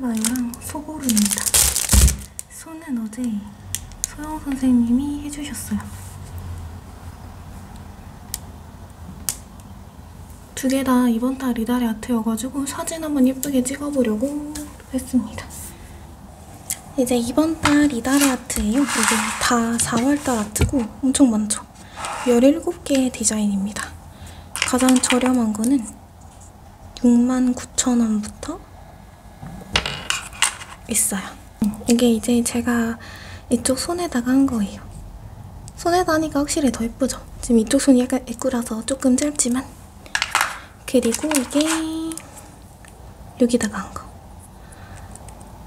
스킨치바이오랑 소보루입니다. 손은 어제 소영 선생님이 해주셨어요. 두 개 다 이번 달 이달의 아트여가지고 사진 한번 예쁘게 찍어보려고 했습니다. 이제 이번 달 이달의 아트예요. 이게 다 4월달 아트고 엄청 많죠. 17개의 디자인입니다. 가장 저렴한 거는 69,000원부터 있어요. 이게 이제 제가 이쪽 손에다가 한 거예요. 손에다 하니까 확실히 더 예쁘죠? 지금 이쪽 손이 약간 애꾸라서 조금 짧지만 그리고 이게 여기다가 한 거.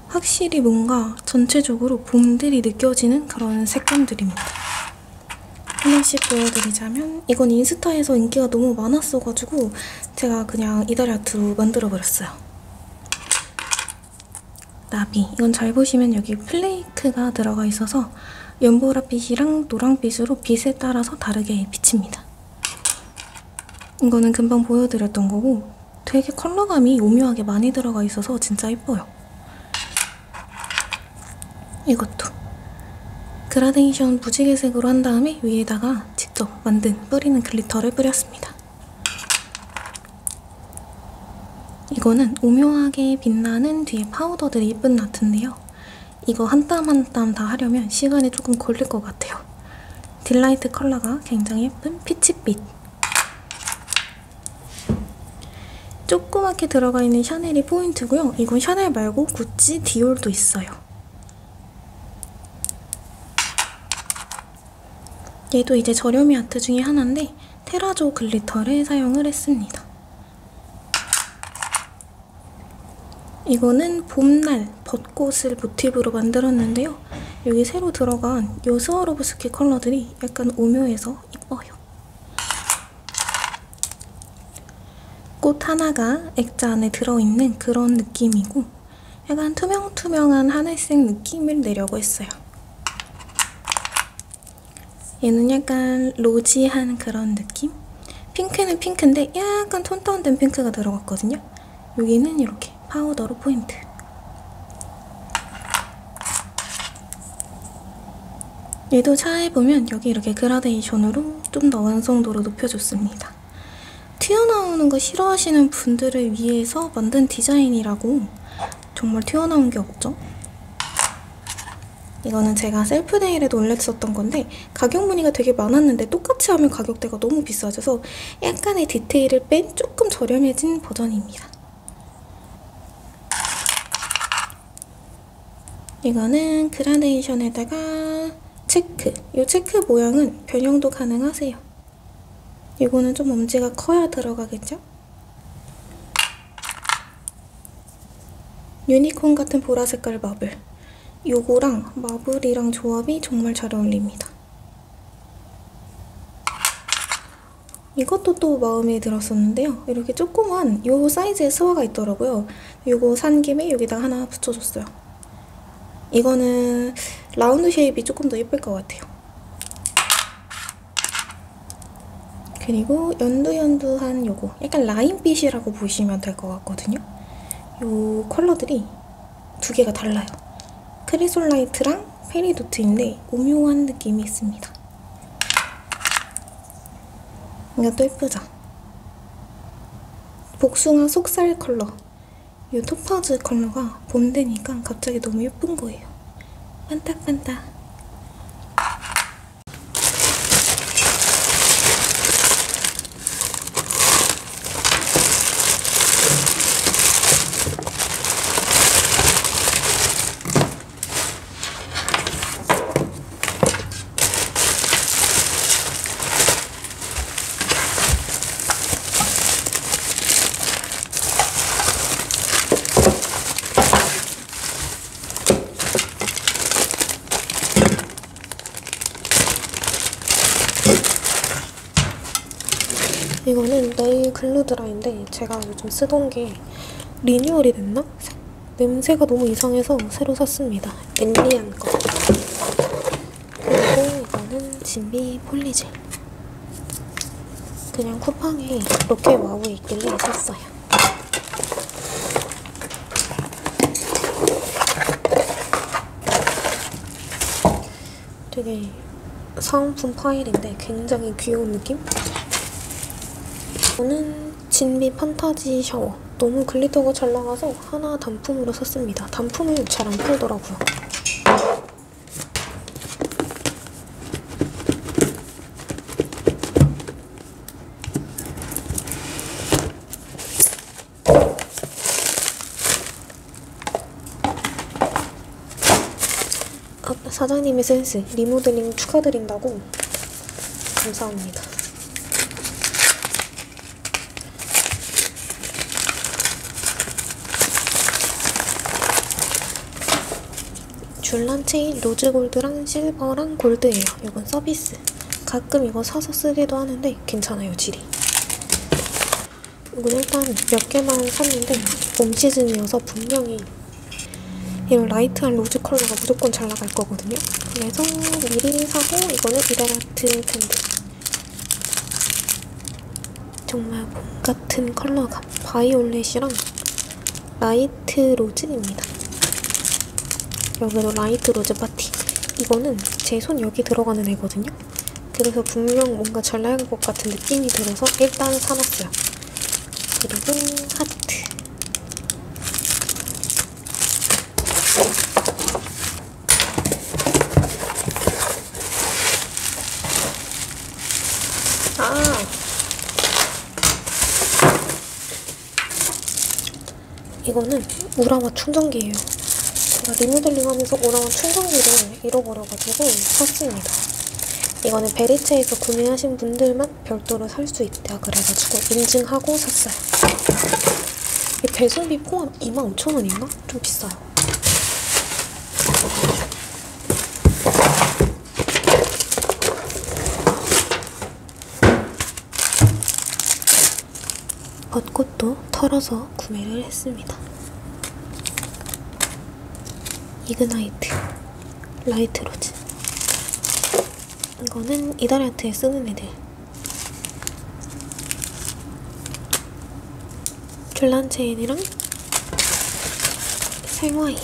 확실히 뭔가 전체적으로 봄들이 느껴지는 그런 색감들입니다. 하나씩 보여드리자면 이건 인스타에서 인기가 너무 많았어가지고 제가 그냥 이달의 아트로 만들어버렸어요. 나비. 이건 잘 보시면 여기 flake가 들어가 있어서 연보라빛이랑 노랑빛으로 빛에 따라서 다르게 비칩니다. 이거는 금방 보여드렸던 거고 되게 컬러감이 오묘하게 많이 들어가 있어서 진짜 예뻐요. 이것도 그라데이션 무지개색으로 한 다음에 위에다가 직접 만든 뿌리는 glitter를 뿌렸습니다. 이거는 오묘하게 빛나는 뒤에 파우더들이 예쁜 아트인데요. 이거 한 땀 한 땀 다 하려면 시간이 조금 걸릴 것 같아요. 딜라이트 컬러가 굉장히 예쁜 피치빛 조그맣게 들어가 있는 샤넬이 포인트고요. 이건 샤넬 말고 구찌, 디올도 있어요. 얘도 이제 저렴이 아트 중에 하나인데 terrazzo glitter를 사용을 했습니다. 이거는 봄날 벚꽃을 모티브로 만들었는데요. 여기 새로 들어간 이 스와로브스키 컬러들이 약간 오묘해서 이뻐요. 꽃 하나가 액자 안에 들어있는 그런 느낌이고 약간 투명투명한 하늘색 느낌을 내려고 했어요. 얘는 약간 로지한 그런 느낌? 핑크는 핑크인데 약간 톤 다운된 핑크가 들어갔거든요. 여기는 이렇게 파우더로 포인트. 얘도 차에 보면 여기 이렇게 그라데이션으로 좀 더 완성도를 높여줬습니다. 튀어나오는 거 싫어하시는 분들을 위해서 만든 디자인이라고 정말 튀어나온 게 없죠? 이거는 제가 셀프 네일에도 올렸었던 건데 가격 문의가 되게 많았는데 똑같이 하면 가격대가 너무 비싸져서 약간의 디테일을 뺀 조금 저렴해진 버전입니다. 이거는 그라데이션에다가 체크. 이 체크 모양은 변형도 가능하세요. 이거는 좀 엄지가 커야 들어가겠죠? 유니콘 같은 보라 색깔 마블. 요거랑 마블이랑 조합이 정말 잘 어울립니다. 이것도 또 마음에 들었었는데요. 이렇게 조그만 요 사이즈의 스와가 있더라고요. 요거 산 김에 여기다 하나 붙여줬어요. 이거는 라운드 shape이 조금 더 예쁠 것 같아요. 그리고 연두연두한 요거 약간 라임빛이라고 보시면 될 것 같거든요. 요 컬러들이 두 개가 달라요. 크리솔라이트랑 페리도트인데 오묘한 느낌이 있습니다. 이것도 예쁘죠? 복숭아 속살 컬러 이 토파즈 컬러가 봄 되니까 갑자기 너무 예쁜 거예요. 반딱반딱 이거는 네일 glue 드라이인데 제가 요즘 쓰던 게 리뉴얼이 됐나? 냄새가 너무 이상해서 새로 샀습니다. 엘리안 거. 그리고 이거는 진비 polygel. 그냥 쿠팡에 로켓 와우 있길래 샀어요. 되게 상품 파일인데 굉장히 귀여운 느낌? 저는 진비 판타지 샤워. 너무 글리터가 잘 나가서 하나 단품으로 샀습니다. 단품을 잘 안 팔더라고요. 아, 사장님의 센스 리모델링 축하드린다고 감사합니다. 줄란 체인 rose 골드랑 실버랑 골드예요. 이건 서비스. 가끔 이거 사서 쓰기도 하는데 괜찮아요 질이. 이건 일단 몇 개만 샀는데 봄 시즌이어서 분명히 이런 light한 rose 컬러가 무조건 잘 나갈 거거든요. 그래서 미리 사고 이거는 이달아트 candle. 정말 봄 같은 컬러감. 바이올렛이랑 light rose입니다. 여기도 light rose 파티. 이거는 제 손 여기 들어가는 애거든요. 그래서 분명 뭔가 잘 나갈 것 같은 느낌이 들어서 일단 사놨어요. 그리고 하트. 아. 이거는 우라마 충전기예요. 제가 리모델링 하면서 오라마 충전기를 잃어버려가지고 샀습니다. 이거는 베리체에서 구매하신 분들만 별도로 살 수 있다 그래가지고 인증하고 샀어요. 이 배송비 포함 25,000원인가? 좀 비싸요. 벚꽃도 털어서 구매를 했습니다. ignite light rose. 이거는 이달아트에 쓰는 애들. 줄란 체인이랑 생화이요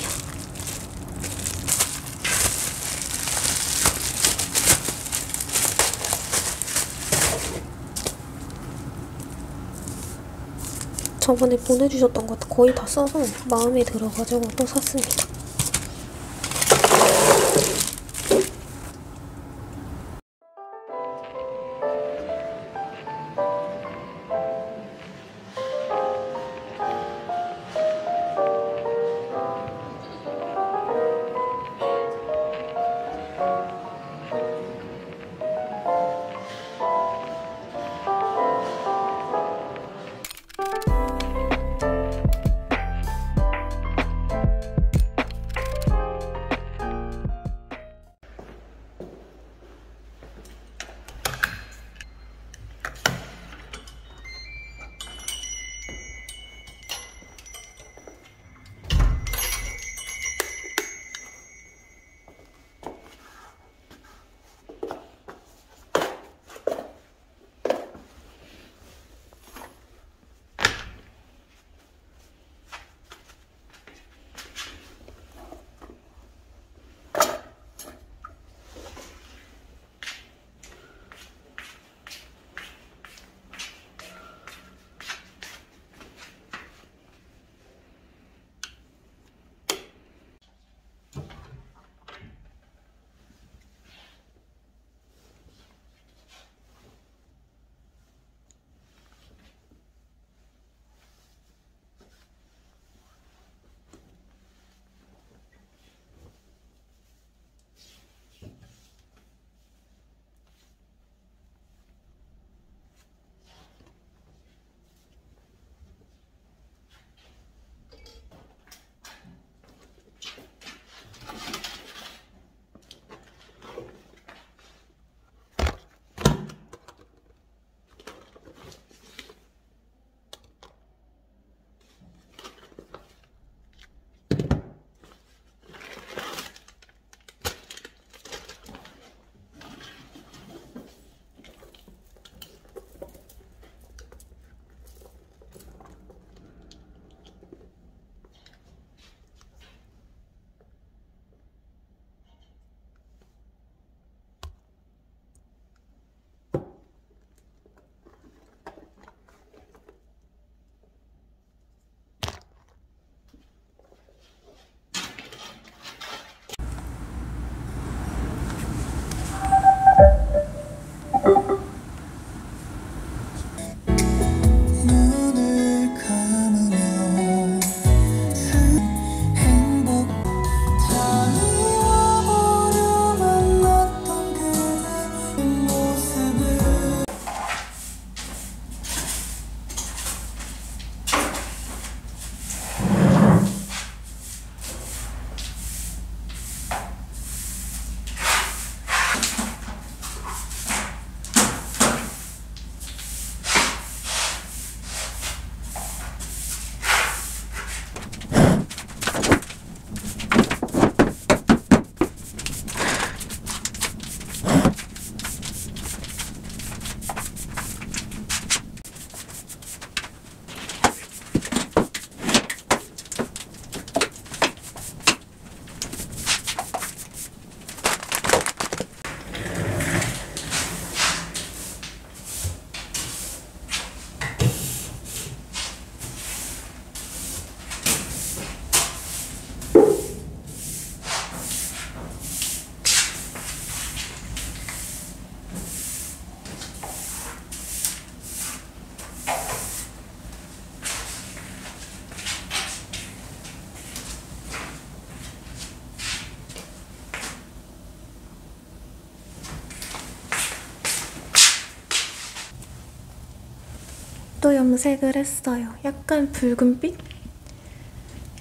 저번에 보내주셨던 거 거의 다 써서 마음에 들어가지고 또 샀습니다. 입도 염색을 했어요. 약간 붉은빛?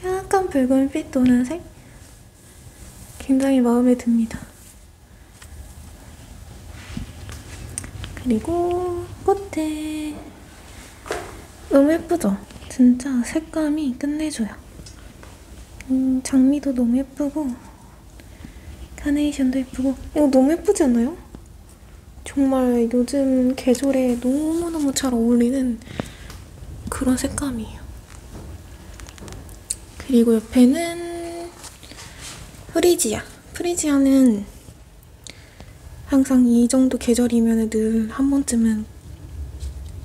약간 붉은빛 도는 색? 굉장히 마음에 듭니다. 그리고 끝에 너무 예쁘죠? 진짜 색감이 끝내줘요. 음, 장미도 너무 예쁘고 카네이션도 예쁘고 이거 너무 예쁘지 않나요? 정말 요즘 계절에 너무너무 잘 어울리는 그런 색감이에요. 그리고 옆에는 프리지아. 프리지아는 항상 이 정도 계절이면 늘 한 번쯤은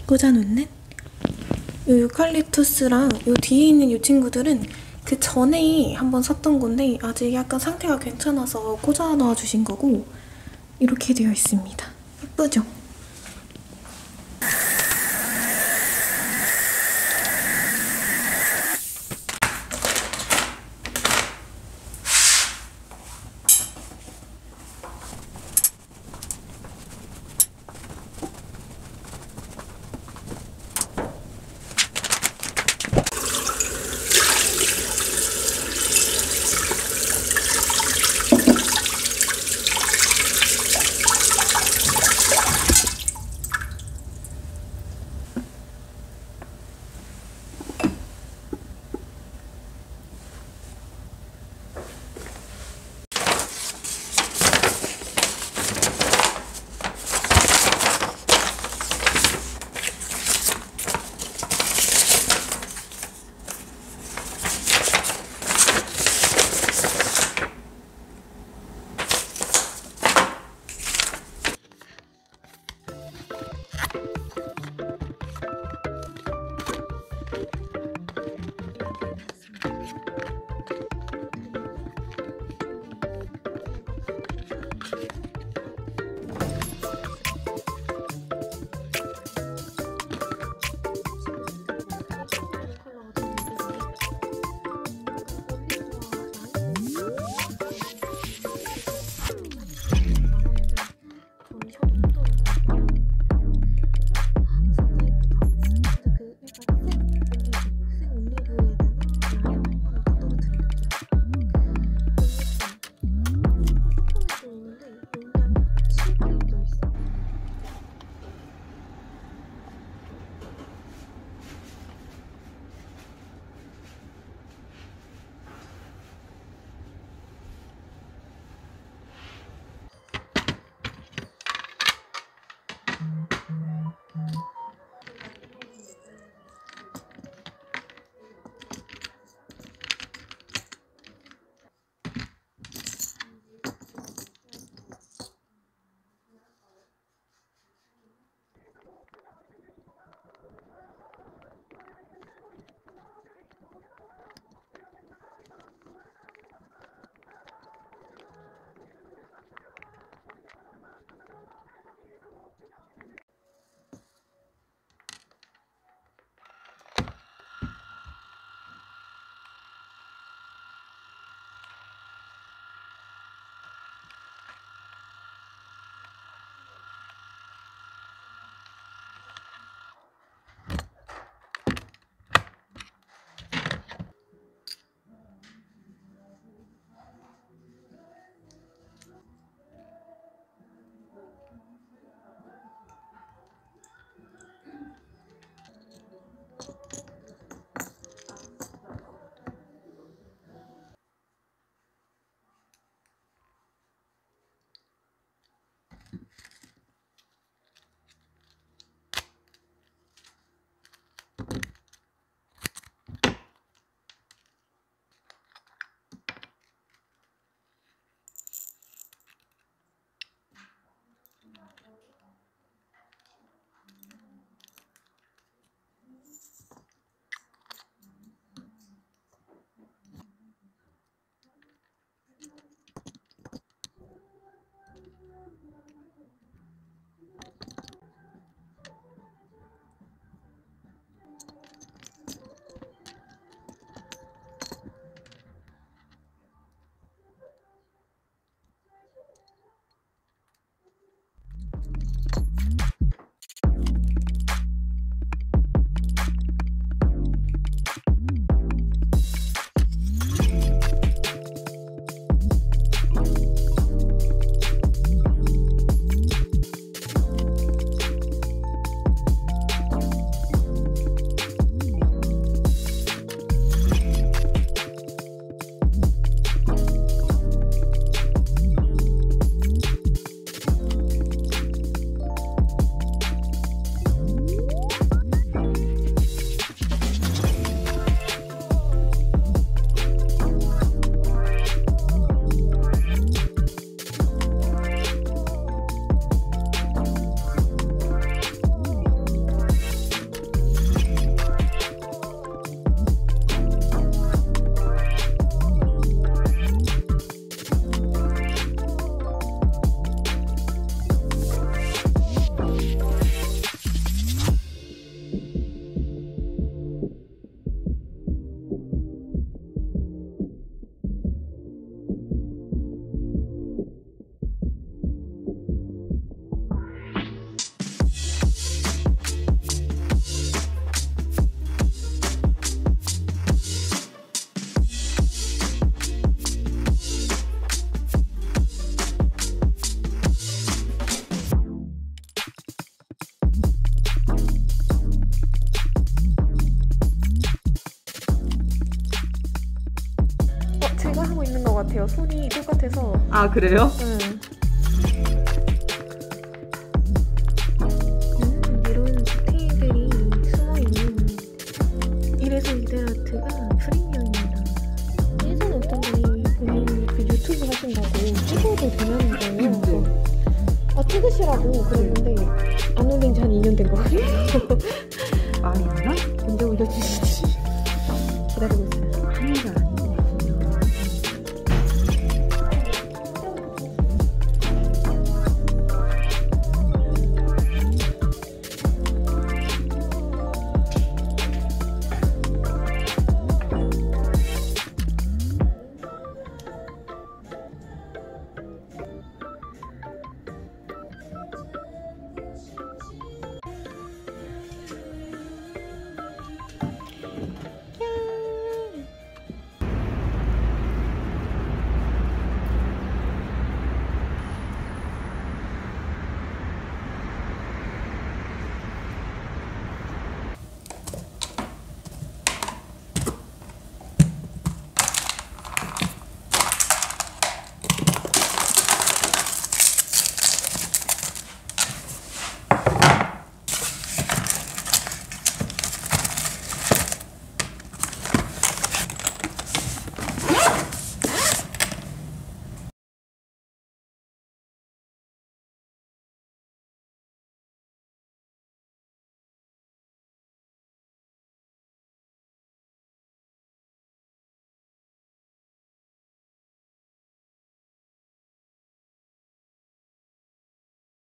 꽂아놓는 이 유칼립투스랑 이 뒤에 있는 이 친구들은 그 전에 한번 샀던 건데 아직 약간 상태가 괜찮아서 꽂아 놔주신 거고 이렇게 되어 있습니다. 예쁘 똑같아요. 손이 똑같아서. 아 그래요? 네.